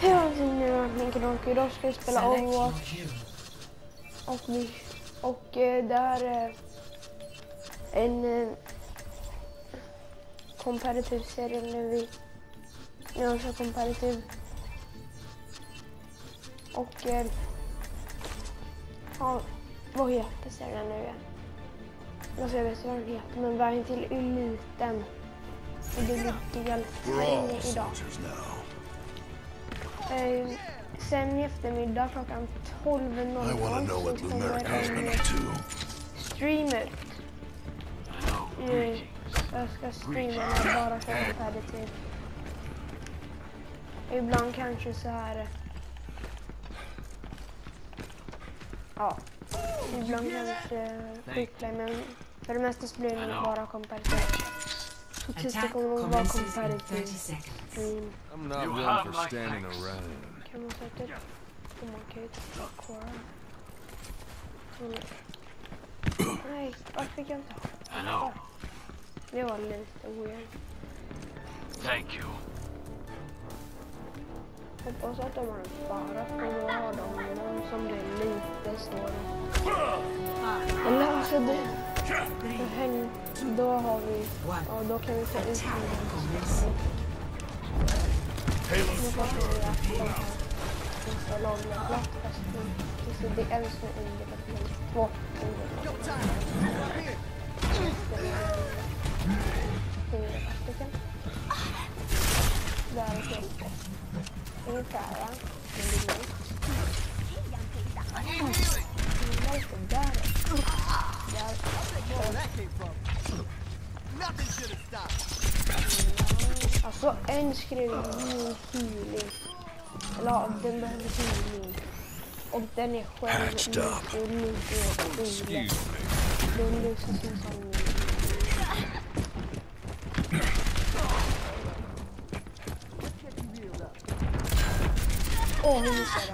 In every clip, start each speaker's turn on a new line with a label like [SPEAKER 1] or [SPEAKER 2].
[SPEAKER 1] Hej allting, nu är min Knock. Idag ska jag spela Overwatch och, vi, och eh, det är eh, en eh, competitive serie nu vi jag kör competitive och eh, ja, vad heter serien nu igen? Alltså jag vet vad den heter men vägen till eliten. Och det
[SPEAKER 2] We're
[SPEAKER 1] inne
[SPEAKER 2] all
[SPEAKER 1] idag. Eh, sen i eftermiddag klockan 12.00
[SPEAKER 2] I want to know what
[SPEAKER 1] så kommer en
[SPEAKER 2] up to.
[SPEAKER 1] stream ut. Eh, Jag ska streama när jag bara kör competitive. Ibland kanske så här. Ja, ibland kanske quickplay men för det mesta så blir det bara competitive.
[SPEAKER 3] statistical about
[SPEAKER 1] competitive stream.
[SPEAKER 4] I'm not one for standing around.
[SPEAKER 1] Camera affected. Oh my god, fuck I Nej, varför fick jag inte
[SPEAKER 5] They
[SPEAKER 1] were var lite weird.
[SPEAKER 5] Thank you.
[SPEAKER 1] Hoppas att de har bara för att ha dem någon som det one. lite svårare. Eller alltså det... Hen do Alltså en skrev min healing. Eller ja, den behöver healing. Och den är själv
[SPEAKER 2] Patched up.
[SPEAKER 1] mycket rolig. Den löser sin sanning. Åh, hur missade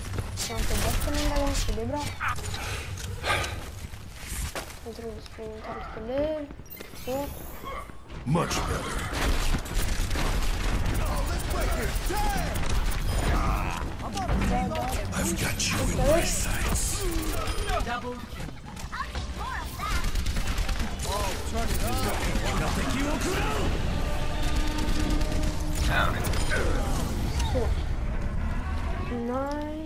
[SPEAKER 1] Pronto, adesso non devo uccidere, bro. Potremmo sperimentare con lei. Sì.
[SPEAKER 2] Much better. I've got you in my sights.
[SPEAKER 3] Double kill.
[SPEAKER 1] Oh, turn
[SPEAKER 3] it up. Down. Nice.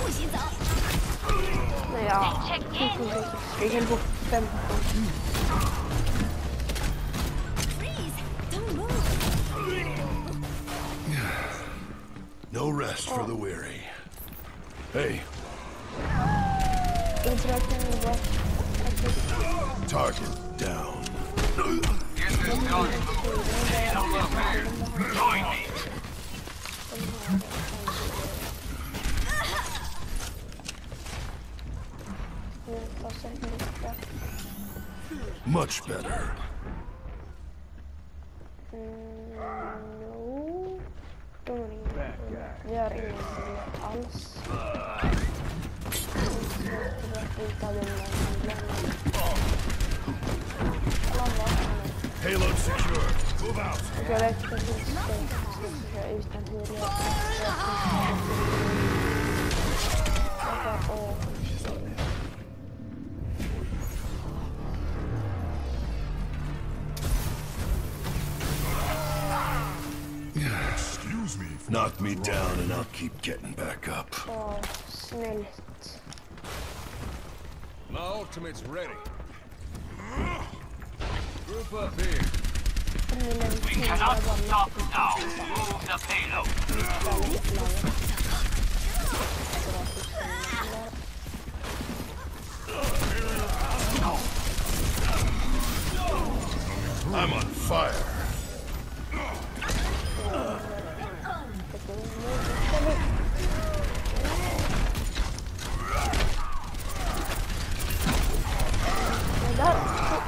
[SPEAKER 6] 不许走。
[SPEAKER 1] Nej, ja. Vi kan gå 15.
[SPEAKER 6] Freeze. Don't move.
[SPEAKER 2] No rest for the weary. Hey,
[SPEAKER 1] Jag tror att det är bra. Faktiskt.
[SPEAKER 2] target down. Much better. Excuse me. Knock me down and I'll keep getting back up.
[SPEAKER 1] Oh, smell.
[SPEAKER 5] My ultimate's ready. Group up here.
[SPEAKER 1] We cannot stop
[SPEAKER 5] now. Move the payload.
[SPEAKER 2] I'm on fire.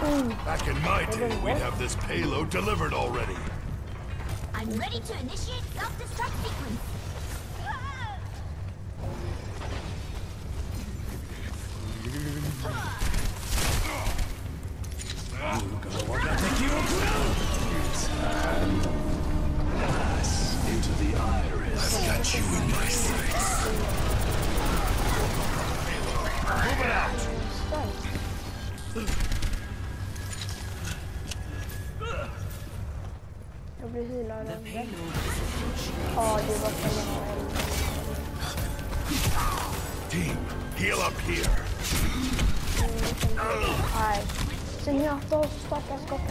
[SPEAKER 2] Back in my day, we'd have this payload delivered already.
[SPEAKER 6] I'm ready to initiate self-destruct sequence.
[SPEAKER 2] Into the iris. I've got you in my sights. Move it out.
[SPEAKER 1] blir healad av det. Ja, det var
[SPEAKER 2] Team, heal up here.
[SPEAKER 1] Nej. Sen hjärta och starka skott.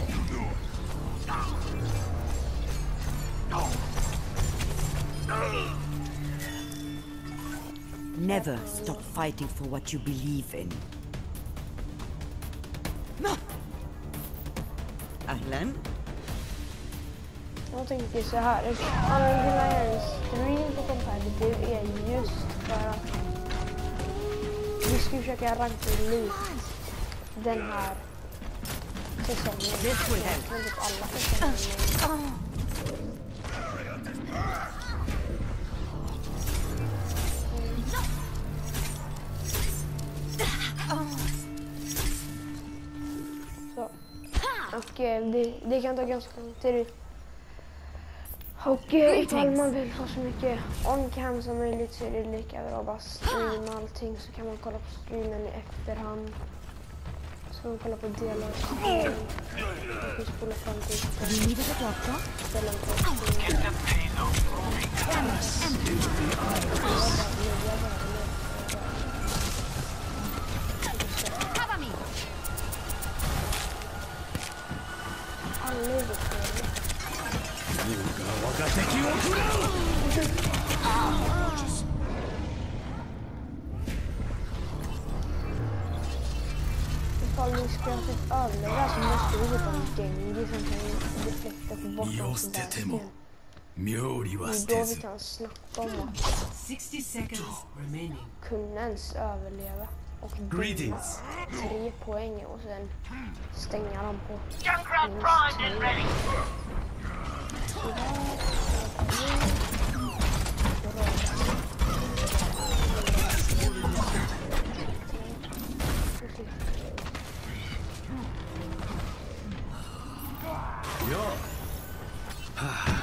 [SPEAKER 4] Never stop fighting for what you believe in. No. Ahlan?
[SPEAKER 1] Jag tänker så här. Anledningen till att jag gör en stream på competitive är just för att vi ska försöka ranka likt den här säsongen. Egentligen typ alla säsonger. Så. Och eh, det, det kan ta ganska lång tid. Och eh, ifall man vill ha så mycket on-cam som möjligt så är det lika bra att bara streama allting så kan man kolla på streamen i efterhand. Så kan man kolla på delar av streamen. Och spola fram till ställen på streamen. Alla är. Ifall ni ska typ överleva så måste vi hitta en Genji som kan deflekta på bortom sådär
[SPEAKER 2] hur.
[SPEAKER 1] Det är då vi kan snacka om att kunna ens överleva och
[SPEAKER 2] Greetings.
[SPEAKER 1] tre poäng och sen stänga dem på minst tre. 야. 하.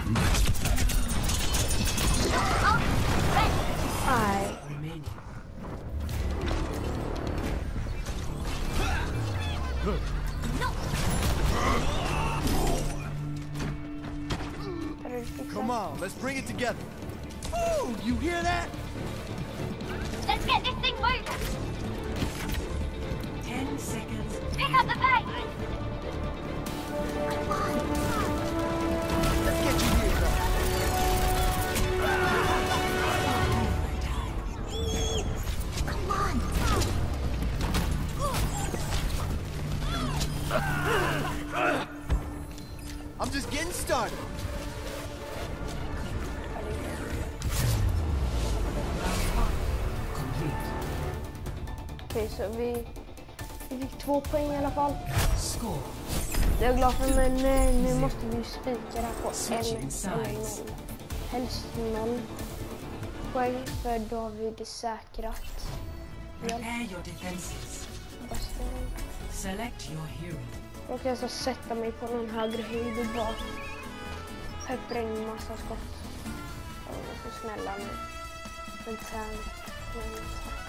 [SPEAKER 1] Vi, vi fick två poäng i alla fall. Det är jag glad för, men nu måste vi spika det här på en eller noll. Helst noll poäng, för då har vi det säkrat. Ja.
[SPEAKER 3] Prepare your defenses.
[SPEAKER 1] bastion.
[SPEAKER 3] Select your hero.
[SPEAKER 1] Då kan jag så sätta mig på någon högre höjd och bara peppra in massa skott. Ja, var så snälla nu. En tank. En tank.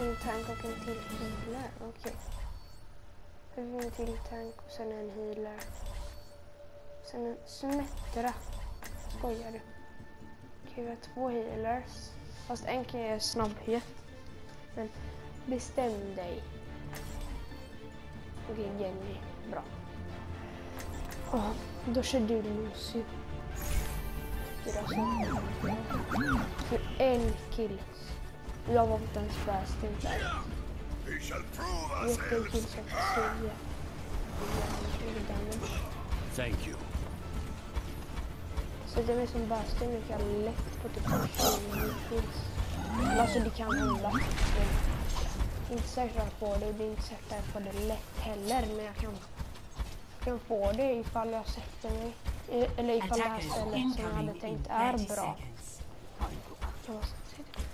[SPEAKER 1] En tank och en till healer. Okej. Okay. En till tank och sen en healer. Sen en smettra. Skojar du? Okej, vi har två healers. Fast en kan ge snabbhet. Men bestäm dig. Okej, Jenny. Bra. Oh, då kör du Lucy. Du där. För en kill. Jag var inte ens bäst inte.
[SPEAKER 2] Ourselves.
[SPEAKER 1] som tio.
[SPEAKER 2] Thank you.
[SPEAKER 1] Så det är som Bastion nu kan jag lätt på typ 20 kills. Men Alltså det kan hända. Inte säkert att jag får det och det är inte säkert att jag får det lätt heller. Men jag kan, kan få det ifall jag sätter mig. i- Eller ifall det här stället som jag hade tänkt är
[SPEAKER 3] 30
[SPEAKER 1] bra.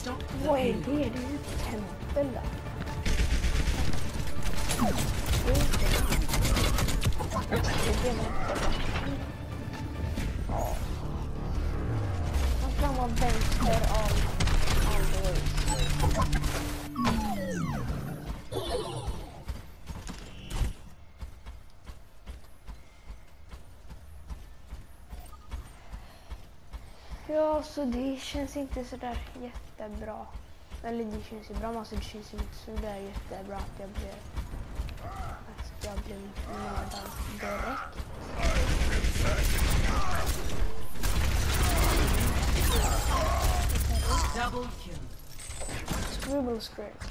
[SPEAKER 3] Stop the
[SPEAKER 1] Ой, дверь, тенда. I'll come on bench the. Så det känns inte sådär jättebra. Eller det känns ju bra, men alltså det känns inte sådär jättebra att jag blev... Att jag blev mördad direkt.
[SPEAKER 3] Double kill.
[SPEAKER 1] Scribble script.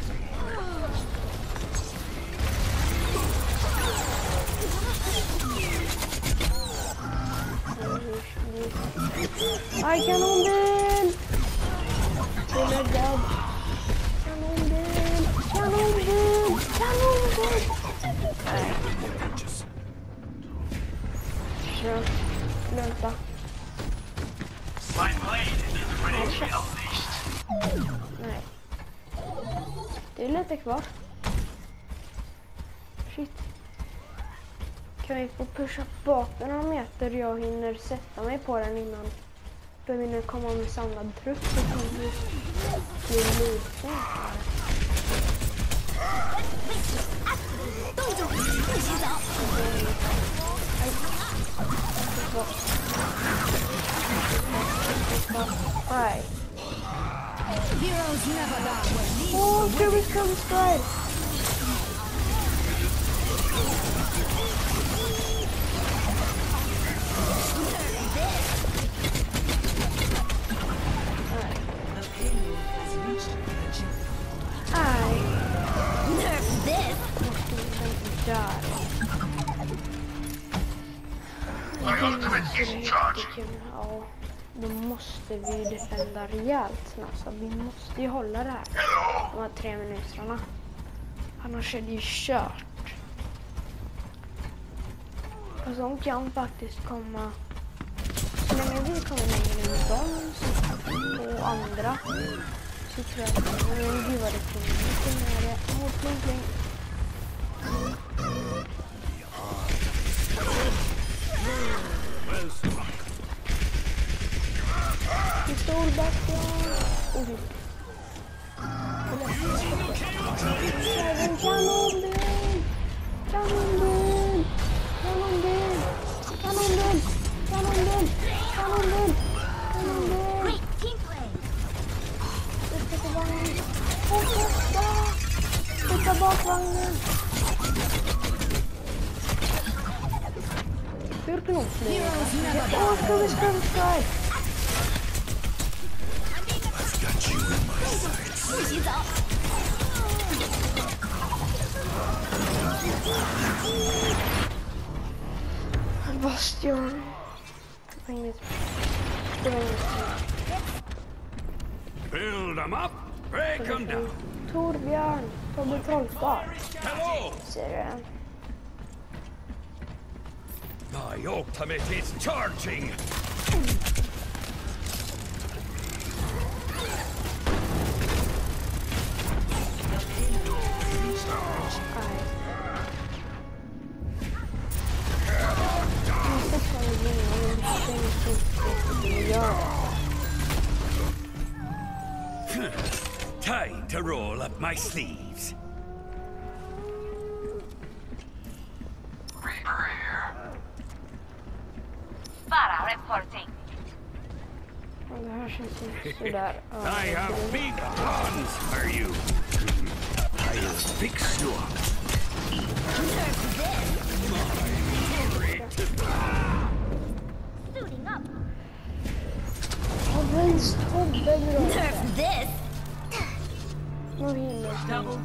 [SPEAKER 1] Aj, Kanonbil! Kanonbil! Kanonbil! Nej. Ja, vänta. Nej. Det är lite kvar. Shit. Kan vi få pusha bak några meter? Jag hinner sätta mig på den innan För min nu med samlad trupp så kommer vi bli
[SPEAKER 5] Oh,
[SPEAKER 1] here comes
[SPEAKER 5] Sprite!
[SPEAKER 1] Jättekul. Ja, då måste vi defenda rejält snabbt. Så vi måste ju hålla det här. De här tre minuterna. Annars är det ju kört. Fast de kan faktiskt komma... Så länge vi kommer längre än dem och andra så tror jag att... Men gud vad det kommer. Nu kommer det. Åh, pling, pling. Doğru bak ya. Ucu. Yanıldım.
[SPEAKER 7] Yanıldım. Yanıldım. Yanıldım.
[SPEAKER 1] Yanıldım. Yanıldım. Yanıldım. Burada
[SPEAKER 2] bak landım. Sürtün olsun. Arkadaşlar. Arkadaşlar.
[SPEAKER 1] Bastion. Det var inget... Det.
[SPEAKER 5] Build them up, break them down.
[SPEAKER 1] Torbjörn, Tobbe Trollkarl.
[SPEAKER 5] Hello!
[SPEAKER 1] Ser du?
[SPEAKER 5] My ultimate is charging. my sleeves.
[SPEAKER 2] Reaper.
[SPEAKER 6] Para reporting.
[SPEAKER 5] I have big plans for you. I will fix
[SPEAKER 6] you up. Nerf this!
[SPEAKER 1] Nu hinner jag. Och.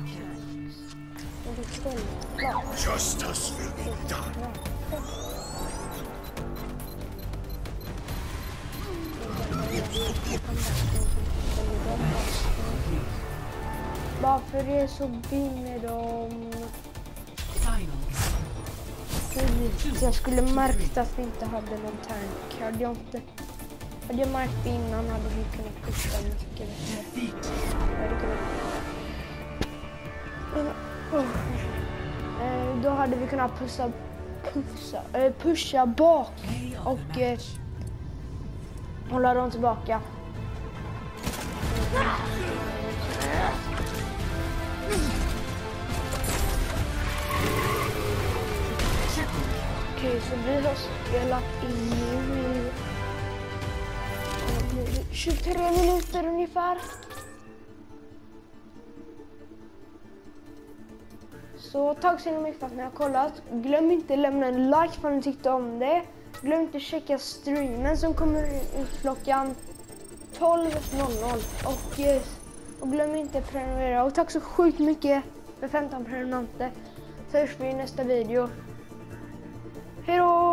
[SPEAKER 2] Justice will be done.
[SPEAKER 1] Varför det är så vinner de? Jag skulle märkt att vi inte hade någon tank. Hade jag inte... Hade jag märkt det innan hade vi kunnat pusha mycket bättre. Hade kunnat... Då hade vi kunnat pusha, pussa, eh, pusha bak och eh, hålla dem tillbaka. Okej, så vi har spelat in 23 minuter ungefär. Så tack så mycket för att ni har kollat. Glöm inte lämna en like för att ni tyckte om det. Glöm inte checka streamen som kommer ut klockan 12.00. Och, eh, och glöm inte att prenumerera. Och tack så sjukt mycket för 15 prenumeranter. Så hörs vi i nästa video. Hej då!